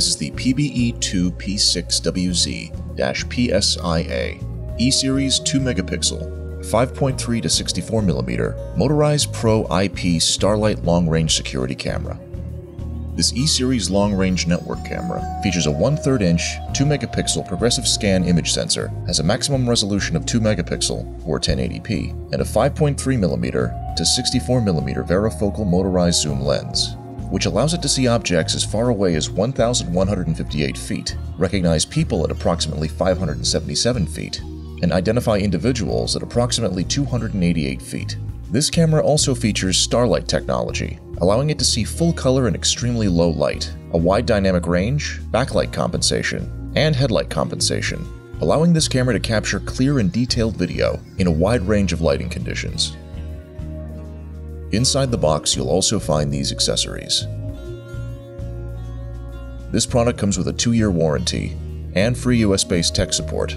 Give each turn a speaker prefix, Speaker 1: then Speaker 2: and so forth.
Speaker 1: This is the PBE2P6WZ-PSIA E-Series 2 megapixel, 5.3 to 64mm motorized Pro IP Starlight long range security camera. This E-Series long-range network camera features a 1 3 inch, 2 megapixel progressive scan image sensor, has a maximum resolution of 2 megapixel or 1080p, and a 5.3mm to 64mm varifocal motorized zoom lens, which allows it to see objects as far away as 1,158 feet, recognize people at approximately 577 feet, and identify individuals at approximately 288 feet. This camera also features Starlight technology, allowing it to see full color in extremely low light, a wide dynamic range, backlight compensation, and headlight compensation, allowing this camera to capture clear and detailed video in a wide range of lighting conditions. Inside the box, you'll also find these accessories. This product comes with a two year warranty and free US based tech support